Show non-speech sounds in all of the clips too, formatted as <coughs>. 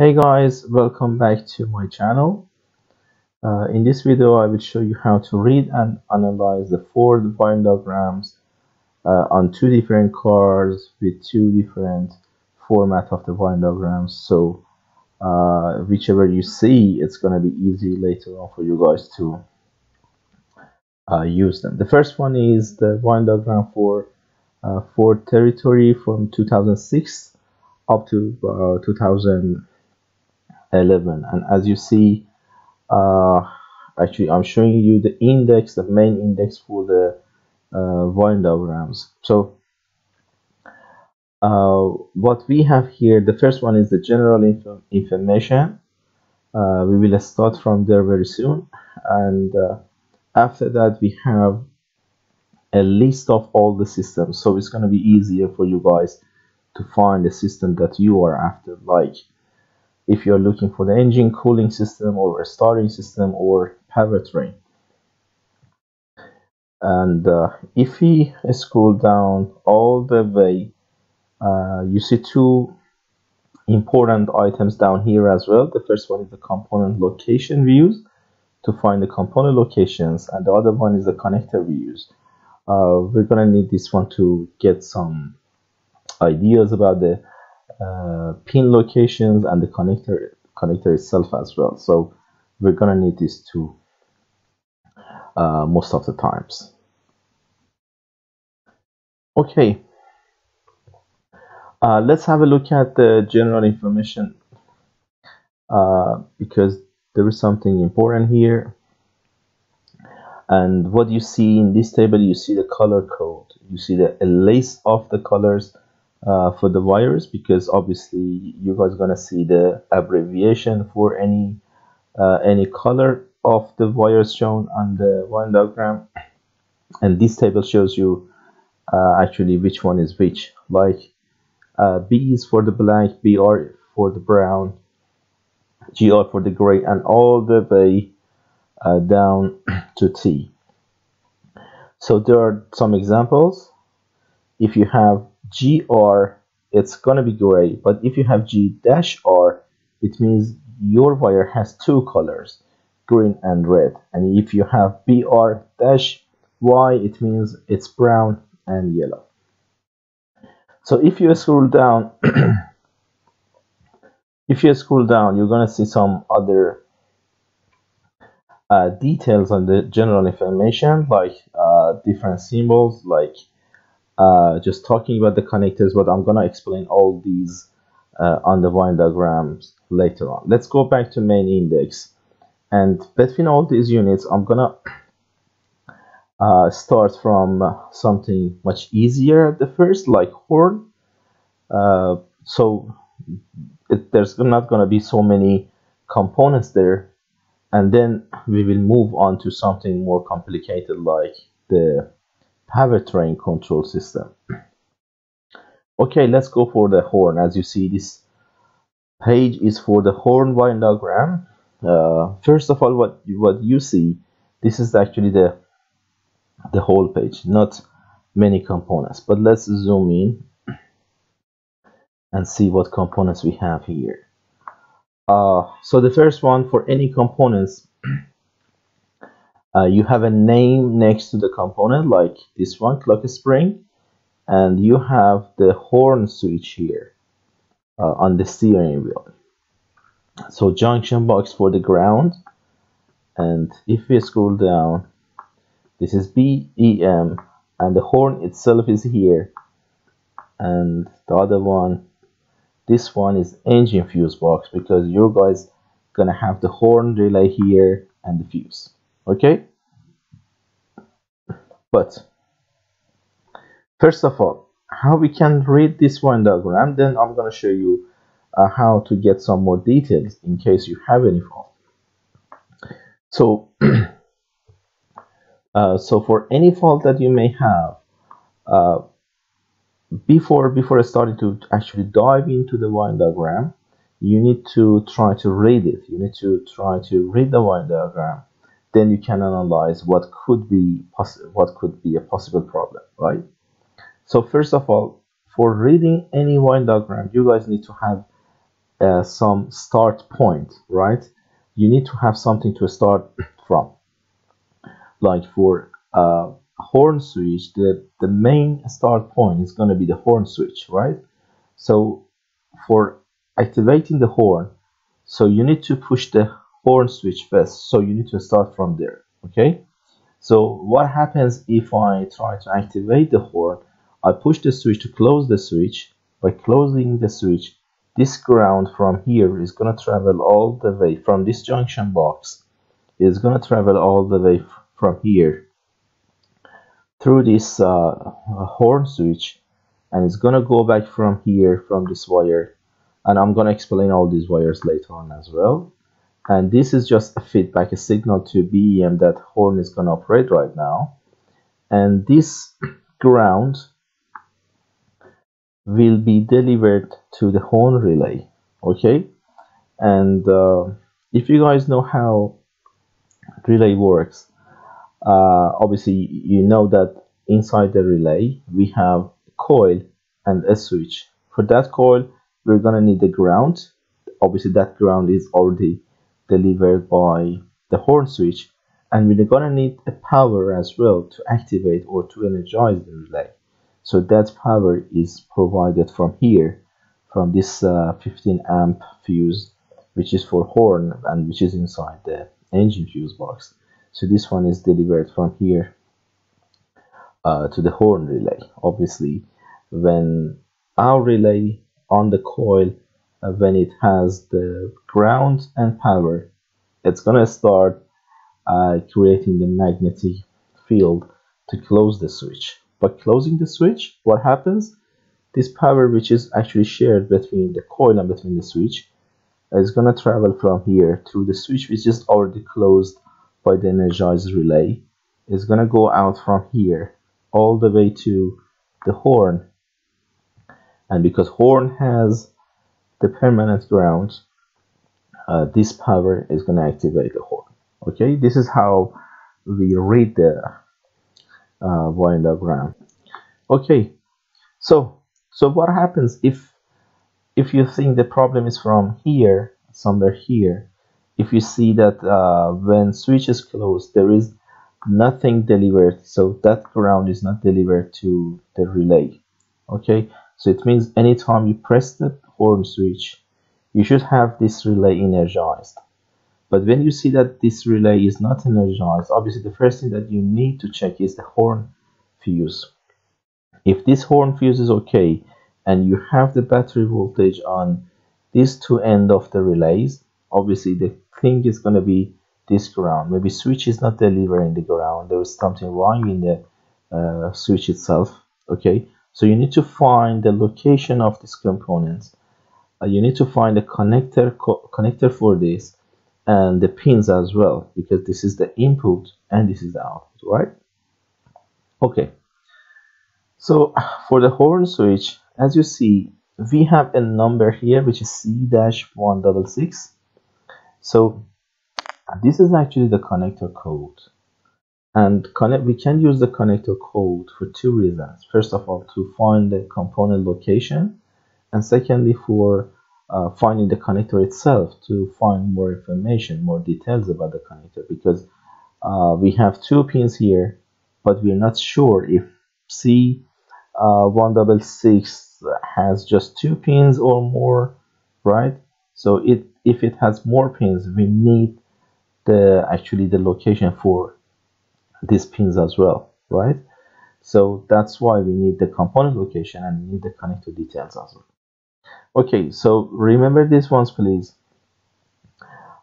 hey guys welcome back to my channel. Uh, in this video I will show you how to read and analyze the Ford wiring diagrams uh, on two different cars with two different format of the wiring diagrams. So uh, whichever you see it's gonna be easy later on for you guys to uh, use them. The first one is the wiring diagram for uh, Ford territory from 2006 up to uh, 2000 11 and as you see uh, actually I'm showing you the index the main index for the uh, wiring diagrams. So uh, what we have here the first one is the general inf information. Uh, we will start from there very soon. And uh, after that we have a list of all the systems. So it's going to be easier for you guys to find the system that you are after like if you're looking for the engine cooling system or a starting system or powertrain. And uh, if we scroll down all the way uh, you see two important items down here as well. The first one is the component location views to find the component locations and the other one is the connector views uh, we're gonna need this one to get some ideas about the uh, pin locations and the connector connector itself as well. So we're gonna need these two uh, most of the times. Okay. Uh, let's have a look at the general information uh, because there is something important here. And what you see in this table you see the color code. You see the list of the colors uh, for the wires because obviously you guys gonna see the abbreviation for any uh, any color of the wires shown on the wiring diagram and this table shows you uh, actually which one is which like uh, B is for the black BR for the brown GR for the gray and all the way uh, down <clears throat> to T. So there are some examples. If you have GR, it's gonna be gray, but if you have G dash R, it means your wire has two colors, green and red. And if you have BR dash Y, it means it's brown and yellow. So if you scroll down, <clears throat> if you scroll down, you're gonna see some other uh, details on the general information like uh, different symbols like uh, just talking about the connectors but I'm gonna explain all these uh, on the wiring diagrams later on. Let's go back to main index. And between all these units I'm gonna uh, start from something much easier. At the first like horn. Uh, so it, there's not gonna be so many components there. And then we will move on to something more complicated like the powertrain control system. Okay let's go for the horn. As you see this page is for the horn wiring diagram uh, first of all what what you see this is actually the the whole page not many components. But let's zoom in and see what components we have here. Uh, so the first one for any components, uh, you have a name next to the component like this one, clock spring, and you have the horn switch here uh, on the steering wheel. So junction box for the ground, and if we scroll down, this is BEM, and the horn itself is here, and the other one this one is engine fuse box because you guys gonna have the horn relay here and the fuse okay but first of all how we can read this wiring diagram then I'm gonna show you uh, how to get some more details in case you have any fault so <clears throat> uh, so for any fault that you may have uh, before before starting to actually dive into the wiring diagram you need to try to read it. You need to try to read the wiring diagram then you can analyze what could be what could be a possible problem right so first of all for reading any wiring diagram you guys need to have uh, some start point, right? You need to have something to start <coughs> from. Like for a horn switch, the, the main start point is going to be the horn switch, right? So for activating the horn, so you need to push the horn switch first. So you need to start from there, okay? So what happens if I try to activate the horn? I push the switch to close the switch. By closing the switch, this ground from here is going to travel all the way from this junction box. Is going to travel all the way from here through this uh, horn switch and it's going to go back from here from this wire and I'm going to explain all these wires later on as well and this is just a feedback a signal to BEM that horn is going to operate right now. And this <clears throat> ground will be delivered to the horn relay okay? And uh, if you guys know how relay works uh, obviously you know that inside the relay we have a coil and a switch. For that coil we're gonna need the ground. Obviously that ground is already delivered by the horn switch and we're gonna need a power as well to activate or to energize the relay. So that power is provided from here from this uh, 15 amp fuse which is for horn and which is inside the engine fuse box. So this one is delivered from here uh, to the horn relay. Obviously when our relay on the coil when it has the ground and power. It's gonna start uh, creating the magnetic field to close the switch. But closing the switch what happens? This power which is actually shared between the coil and between the switch is to travel from here to the switch which is already closed by the energized relay. Is to go out from here all the way to the horn. And because horn has the permanent ground uh, this power is going to activate the horn. Okay? This is how we read the uh, wiring diagram okay. So so what happens if if you think the problem is from here somewhere here? If you see that uh, when switch is closed there is nothing delivered so that ground is not delivered to the relay. Okay? So it means anytime you press the horn switch you should have this relay energized. But when you see that this relay is not energized obviously the first thing that you need to check is the horn fuse. If this horn fuse is okay and you have the battery voltage on these two end of the relays obviously the thing is going to be this ground. Maybe switch is not delivering the ground there is something wrong in the uh, switch itself okay? So you need to find the location of this component uh, you need to find a connector co connector for this and the pins as well because this is the input and this is the output right? Okay. So for the horn switch as you see we have a number here which is c-166 so this is actually the connector code. And connect we can use the connector code for two reasons. First of all to find the component location and secondly for uh, finding the connector itself to find more information more details about the connector. Because uh, we have two pins here but we're not sure if C uh, 166 has just two pins or more right? So it if it has more pins we need the actually the location for these pins as well right? So that's why we need the component location and we need the connector details as well okay so remember these ones please.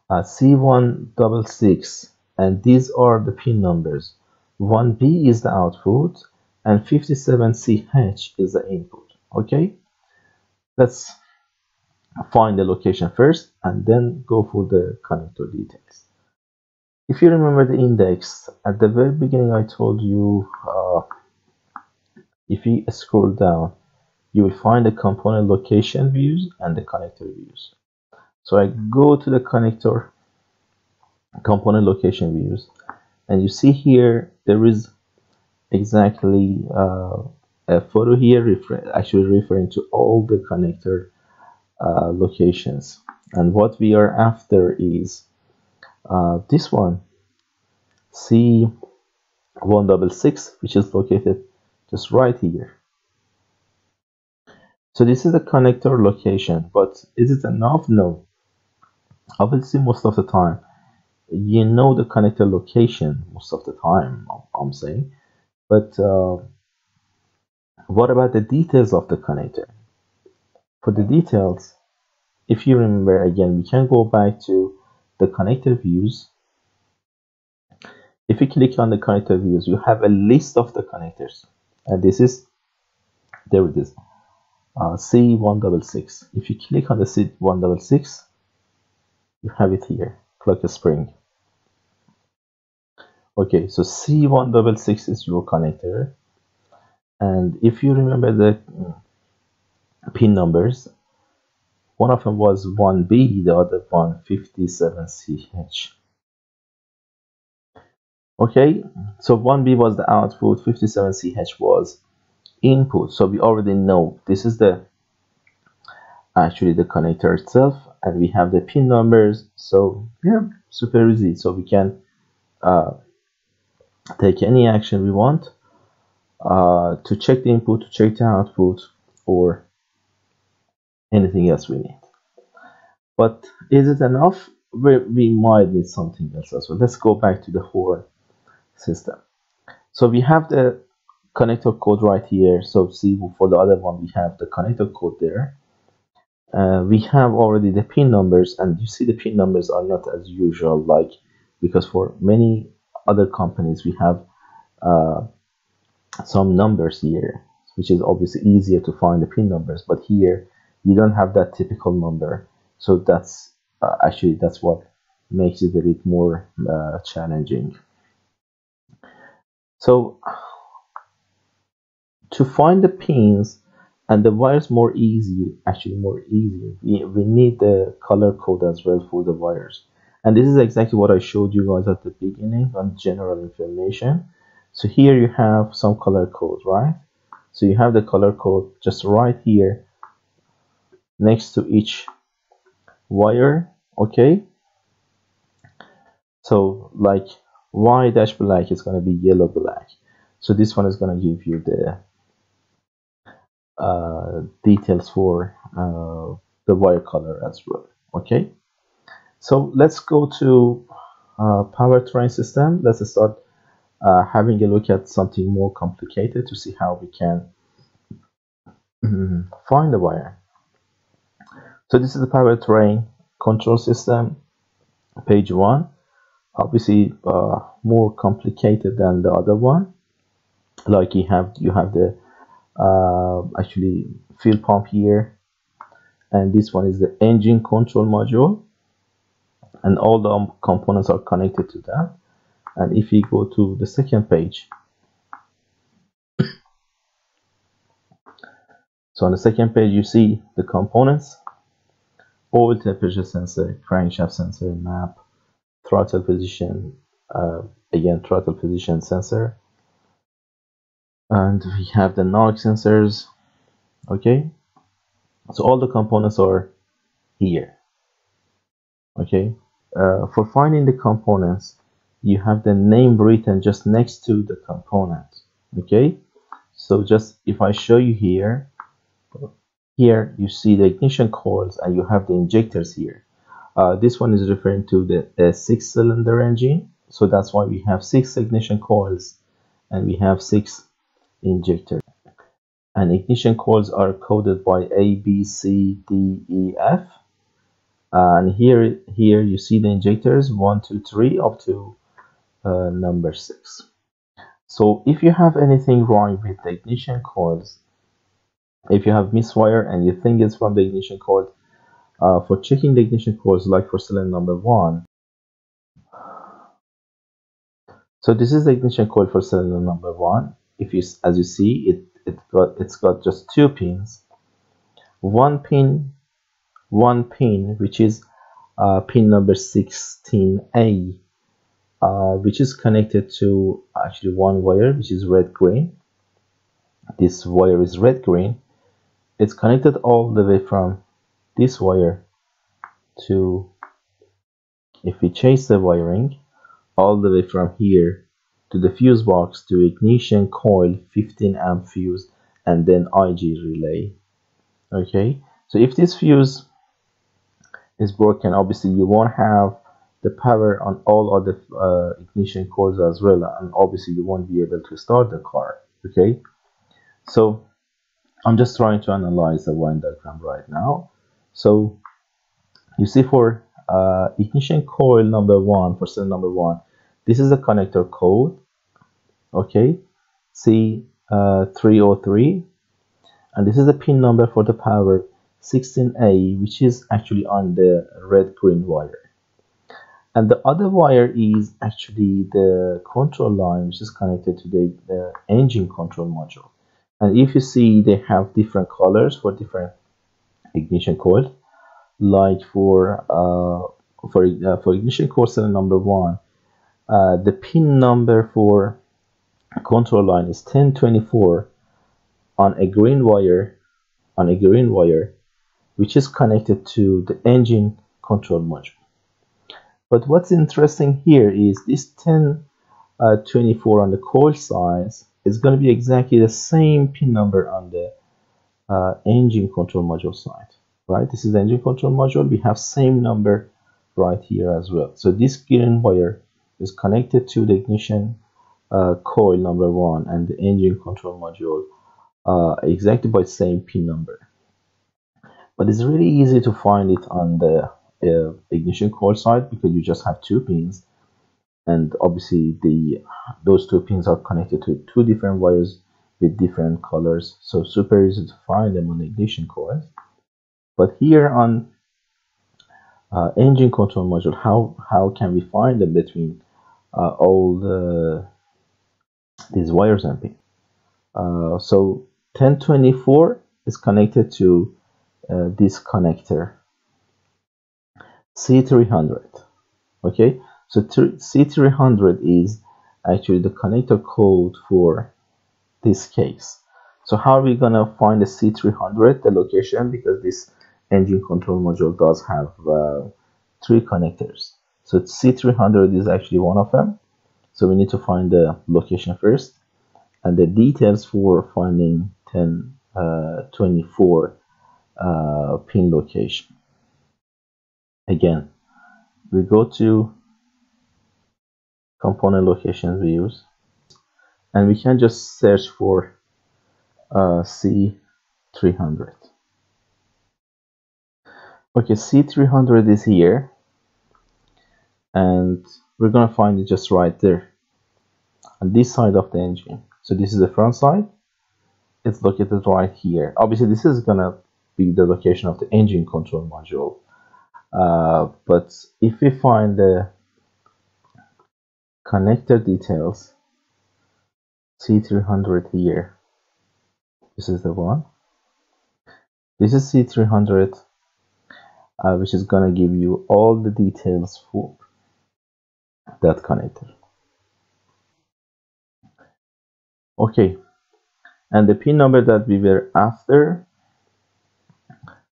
Uh, C166 and these are the pin numbers. 1B is the output and 57CH is the input okay? Let's find the location first and then go for the connector details. If you remember the index at the very beginning I told you uh, if you scroll down you will find the component location views and the connector views. So I go to the connector component location views and you see here there is exactly uh, a photo here refer actually referring to all the connector uh, locations. And what we are after is uh, this one C166 which is located just right here so this is the connector location but is it enough? No. Obviously most of the time you know the connector location most of the time I'm saying. But uh, what about the details of the connector? For the details if you remember again we can go back to the connector views. If you click on the connector views you have a list of the connectors. And this is there it is uh, C166 if you click on the C166 you have it here. Clock a spring. Okay so C166 is your connector. And if you remember the pin numbers one of them was 1B, the other one 57CH. Okay, so 1B was the output, 57CH was input. So we already know this is the actually the connector itself and we have the pin numbers. So yeah, super easy. So we can uh, take any action we want uh, to check the input, to check the output, or anything else we need. But is it enough? We, we might need something else as well. Let's go back to the whole system. So we have the connector code right here. So see for the other one, we have the connector code there. Uh, we have already the pin numbers and you see the pin numbers are not as usual like because for many other companies we have uh, some numbers here which is obviously easier to find the pin numbers but here you don't have that typical number so that's uh, actually that's what makes it a bit more uh, challenging so to find the pins and the wires more easy actually more easy. We, we need the color code as well for the wires. And this is exactly what I showed you guys at the beginning on general information. So here you have some color code right? So you have the color code just right here next to each wire okay? So like y dash black is going to be yellow black. So this one is going to give you the uh, details for uh, the wire color as well okay so let's go to uh, powertrain system let's start uh, having a look at something more complicated to see how we can find the wire so this is the powertrain control system, page one. Obviously, uh, more complicated than the other one. Like you have you have the uh, actually fuel pump here, and this one is the engine control module, and all the components are connected to that. And if you go to the second page, so on the second page you see the components. Oil temperature sensor, crankshaft sensor, map, throttle position, uh, again throttle position sensor, and we have the knock sensors. Okay, so all the components are here. Okay, uh, for finding the components, you have the name written just next to the component. Okay, so just if I show you here, here you see the ignition coils and you have the injectors here. Uh, this one is referring to the six cylinder engine. So that's why we have six ignition coils and we have six injectors. And ignition coils are coded by A, B, C, D, E, F. and here, here you see the injectors one, two, three, up to uh, number six. So if you have anything wrong with the ignition coils, if you have misfire and you think it's from the ignition cord uh, for checking the ignition coils, like for cylinder number one so this is the ignition coil for cylinder number one if you as you see it it got it's got just two pins. One pin one pin which is uh, pin number 16a uh, which is connected to actually one wire which is red green. This wire is red green. It's connected all the way from this wire to if we chase the wiring all the way from here to the fuse box to ignition coil 15 amp fuse and then IG relay. Okay? So if this fuse is broken obviously you won't have the power on all other uh, ignition coils as well and obviously you won't be able to start the car. Okay? So I'm just trying to analyze the wiring diagram right now. So you see for uh, ignition coil number one for cell number one this is the connector code. Okay. C303 uh, and this is the pin number for the power 16A which is actually on the red green wire. And the other wire is actually the control line which is connected to the, the engine control module. And if you see they have different colors for different ignition coil like for uh, for uh, for ignition coil cell number one uh, the pin number for control line is 1024 on a green wire on a green wire which is connected to the engine control module. But what's interesting here is this 1024 uh, on the coil size is going to be exactly the same pin number on the uh, engine control module side right? This is the engine control module. We have same number right here as well. So this green wire is connected to the ignition uh, coil number one and the engine control module uh, exactly by same pin number. But it's really easy to find it on the uh, ignition coil side because you just have two pins. And obviously the those two pins are connected to two different wires with different colors. So super easy to find them on the ignition coil. But here on uh, engine control module how how can we find them between all the these wires and pins. Uh, so 1024 is connected to uh, this connector. C300 okay? So C300 is actually the connector code for this case. So how are we gonna find the C300 the location? Because this engine control module does have uh, three connectors so C300 is actually one of them. So we need to find the location first. And the details for finding 1024 uh, uh, pin location. Again we go to component location views and we can just search for uh, C300 okay C300 is here and we're gonna find it just right there on this side of the engine. So this is the front side. It's located right here. Obviously this is gonna be the location of the engine control module uh, but if we find the connector details C300 here. This is the one. This is C300 uh, which is gonna give you all the details for that connector okay. And the pin number that we were after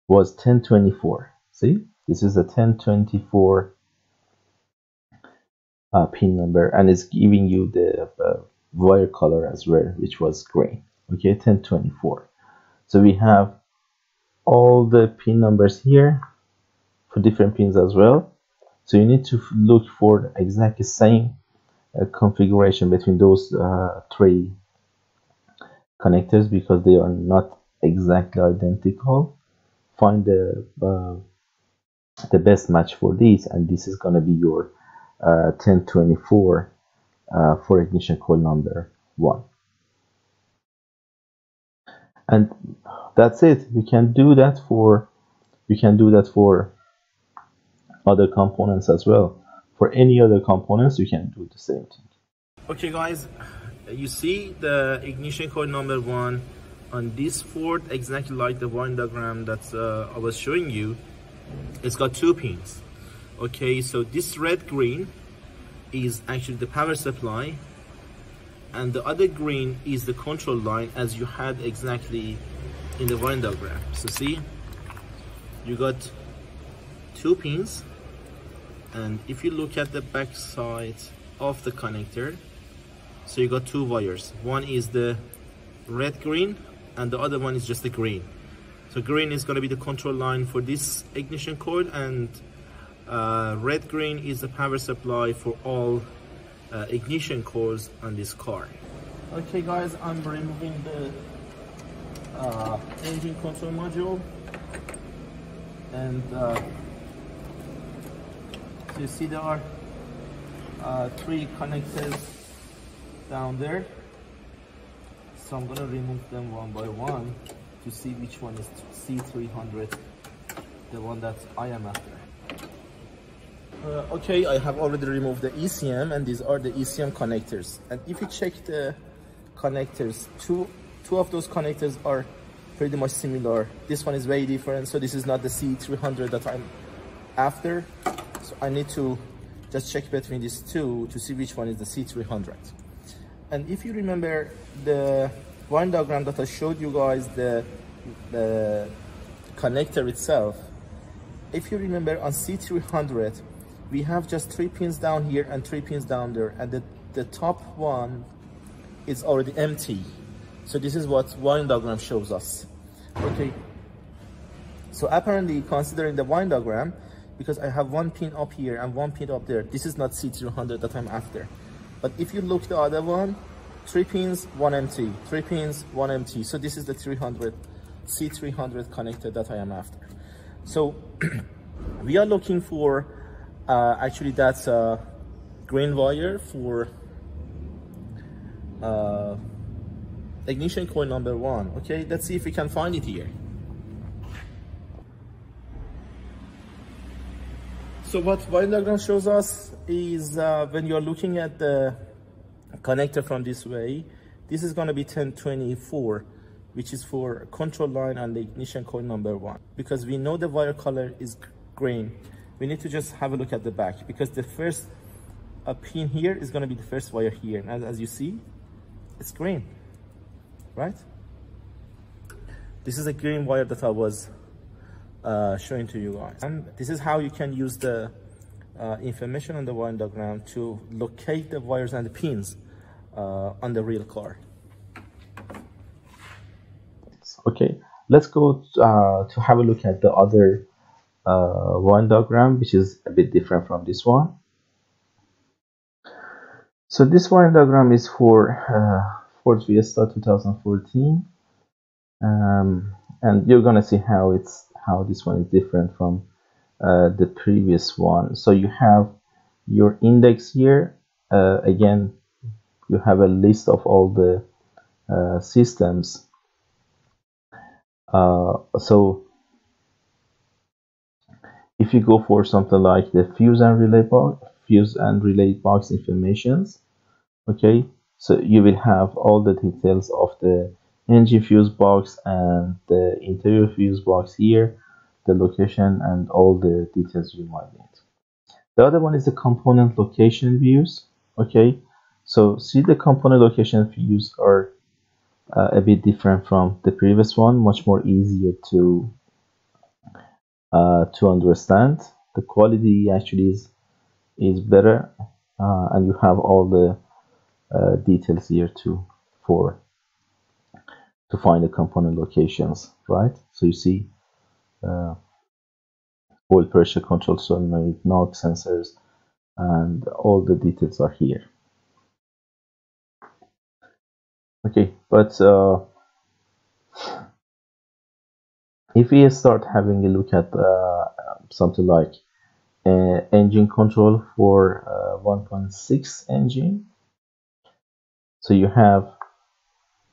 was 1024 see? This is a 1024 uh, pin number and it's giving you the uh, wire color as well which was gray okay 1024 so we have all the pin numbers here for different pins as well so you need to look for exactly same uh, configuration between those uh, three connectors because they are not exactly identical. Find the uh, the best match for these and this is going to be your uh, 1024 uh, for ignition coil number one. And that's it. You can do that for you can do that for other components as well. For any other components you can do the same thing. Okay guys you see the ignition coil number one. On this Ford exactly like the wiring diagram that uh, I was showing you it's got two pins. Okay so this red green is actually the power supply and the other green is the control line as you had exactly in the wiring diagram. So see? You got two pins and if you look at the back side of the connector so you got two wires. One is the red green and the other one is just the green. So green is going to be the control line for this ignition coil and uh, red green is the power supply for all uh, ignition coils on this car. Okay guys i'm removing the uh, engine control module. And uh, so you see there are uh, three connectors down there. So I'm gonna remove them one by one to see which one is C300 the one that I am after. Uh, okay I have already removed the ECM and these are the ECM connectors. And if you check the connectors two two of those connectors are pretty much similar. This one is very different so this is not the C300 that I'm after I need to just check between these two to see which one is the C300. And if you remember the wiring diagram that I showed you guys, the, the connector itself, if you remember on C300, we have just three pins down here and three pins down there. And the, the top one is already empty. So this is what wiring diagram shows us. Okay. So apparently considering the wiring diagram, because I have one pin up here and one pin up there. This is not C300 that I'm after. But if you look the other one, three pins, one empty, three pins, one empty. So this is the 300, C300 connector that I am after. So <clears throat> we are looking for, uh, actually that's a green wire for uh, ignition coil number one. Okay, let's see if we can find it here. So what wiring diagram shows us is uh, when you're looking at the connector from this way, this is going to be 1024, which is for control line and the ignition coil number one. Because we know the wire color is green, we need to just have a look at the back because the first uh, pin here is going to be the first wire here. And as, as you see, it's green, right? This is a green wire that I was uh, showing to you guys. And this is how you can use the uh, information on the wiring diagram to locate the wires and the pins uh, on the real car. Okay, let's go uh, to have a look at the other uh, wiring diagram, which is a bit different from this one. So this wiring diagram is for Ford Fiesta 2014. Um, and you're gonna see how it's how this one is different from uh, the previous one. So you have your index here. Uh, again, you have a list of all the uh, systems. Uh, so if you go for something like the fuse and relay box, fuse and relay box informations, okay, so you will have all the details of the engine fuse box and the interior fuse box here the location and all the details you might need. The other one is the component location views okay? So see the component location views are uh, a bit different from the previous one much more easier to uh, to understand. The quality actually is is better uh, and you have all the uh, details here too for to find the component locations, right? So you see uh, oil pressure control solenoid, NOx sensors, and all the details are here. Okay, but uh, if we start having a look at uh, something like uh, engine control for uh, 1.6 engine, so you have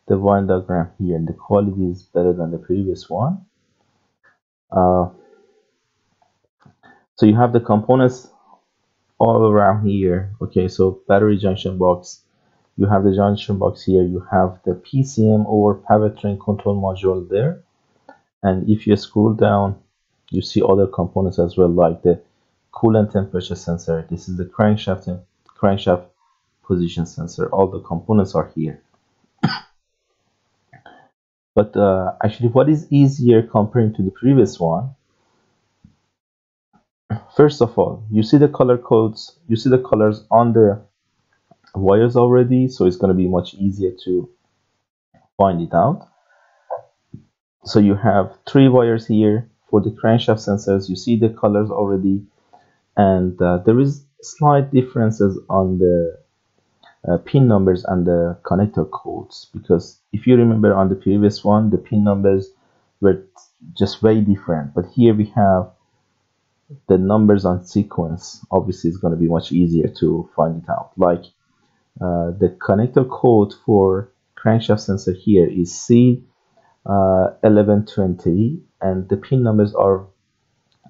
the wiring diagram here and the quality is better than the previous one. Uh, so you have the components all around here. Okay so battery junction box. You have the junction box here. You have the PCM or powertrain control module there. And if you scroll down you see other components as well like the coolant temperature sensor. This is the crankshaft crankshaft position sensor. All the components are here but uh, actually what is easier comparing to the previous one? First of all you see the color codes you see the colors on the wires already so it's going to be much easier to find it out. So you have three wires here for the crankshaft sensors you see the colors already and uh, there is slight differences on the uh, pin numbers and the connector codes. Because if you remember on the previous one the pin numbers were just very different. But here we have the numbers on sequence. Obviously it's going to be much easier to find it out. Like uh, the connector code for crankshaft sensor here is C uh, 1120 and the pin numbers are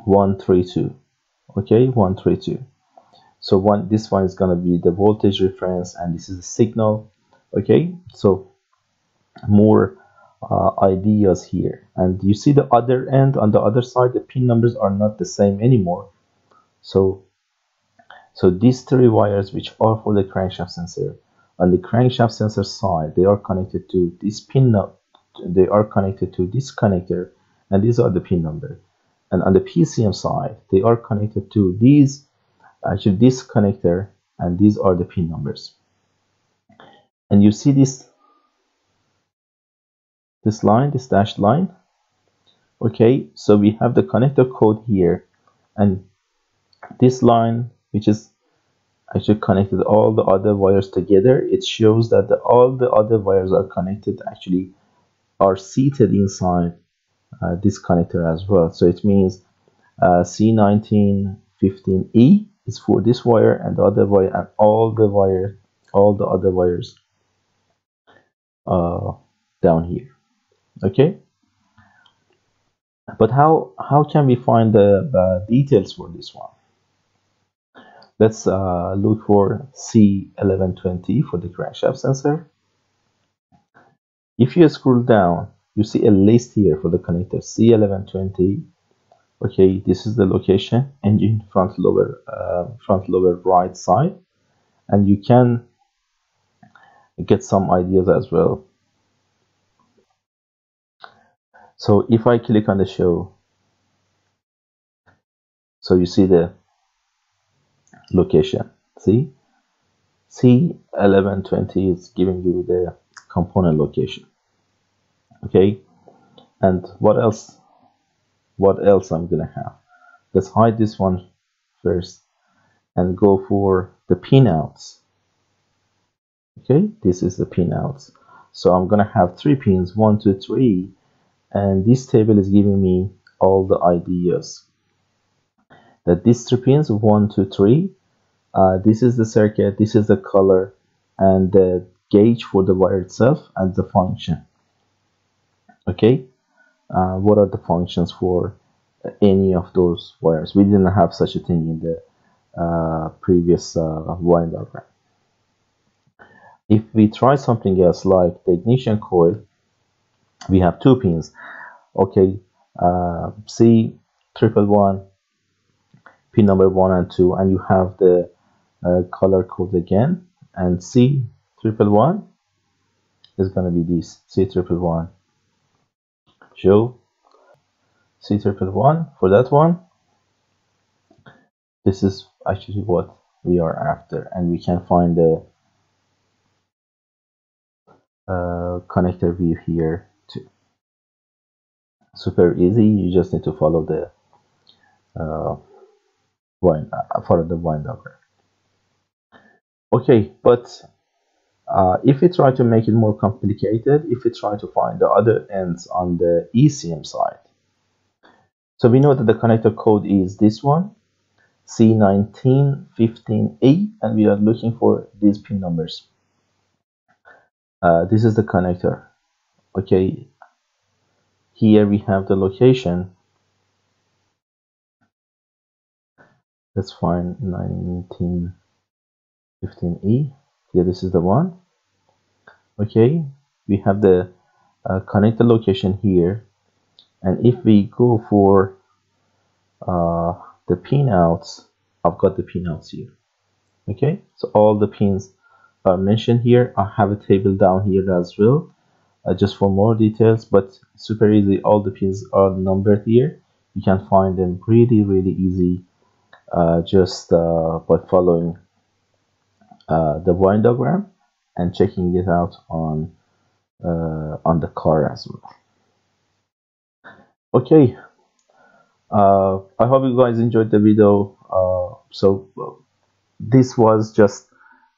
132 okay 132 so one this one is going to be the voltage reference and this is a signal. Okay so more uh, ideas here. And you see the other end on the other side the pin numbers are not the same anymore. So so these three wires which are for the crankshaft sensor on the crankshaft sensor side they are connected to this pin they are connected to this connector and these are the pin number. And on the PCM side they are connected to these actually this connector and these are the pin numbers. And you see this this line this dashed line? Okay so we have the connector code here and this line which is actually connected all the other wires together it shows that the, all the other wires are connected actually are seated inside uh, this connector as well. So it means uh, C1915E is for this wire and the other wire and all the wire all the other wires uh, down here. Okay? But how how can we find the uh, details for this one? Let's uh, look for C1120 for the crankshaft sensor if you scroll down you see a list here for the connector C1120 okay this is the location engine front lower uh, front lower right side. And you can get some ideas as well. So if I click on the show so you see the location. See? C1120 is giving you the component location. Okay? And what else what else I'm gonna have? Let's hide this one first and go for the pinouts. Okay this is the pinouts. So I'm gonna have three pins one two three and this table is giving me all the ideas. That these three pins one two three uh, this is the circuit this is the color and the gauge for the wire itself and the function. Okay uh, what are the functions for any of those wires? We didn't have such a thing in the uh, previous uh, wiring diagram. If we try something else like the ignition coil we have two pins. Okay uh, C triple one pin number one and two and you have the uh, color code again and C triple one is going to be this C triple one show C triple one for that one. This is actually what we are after and we can find the uh, connector view here too. super easy you just need to follow the uh, wind uh, follow the wiring diagram okay but uh, if we try to make it more complicated if we try to find the other ends on the ECM side. So we know that the connector code is this one C1915A and we are looking for these pin numbers. Uh, this is the connector. Okay. Here we have the location. Let's find 1915e here this is the one. Okay we have the uh, connector location here. And if we go for uh, the pinouts I've got the pinouts here. Okay so all the pins are mentioned here. I have a table down here as well uh, just for more details but super easy. All the pins are numbered here. You can find them really really easy uh, just uh, by following uh, the wiring diagram and checking it out on uh, on the car as well. Okay, uh, I hope you guys enjoyed the video. Uh, so this was just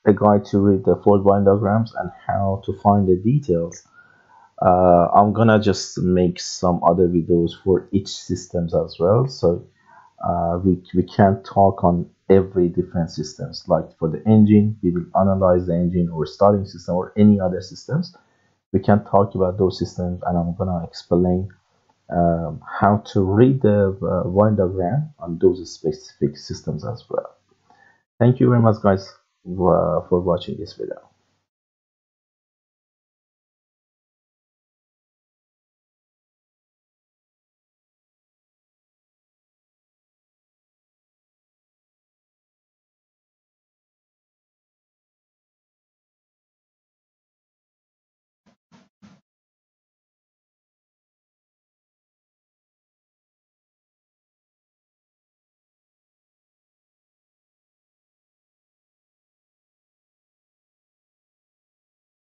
a guide to read the Ford wiring diagrams and how to find the details. Uh, I'm gonna just make some other videos for each systems as well. So uh, we, we can't talk on every different systems. Like for the engine, we will analyze the engine or starting system or any other systems. We can talk about those systems and I'm gonna explain um, how to read the uh, wiring diagram on those specific systems as well. Thank you very much guys uh, for watching this video.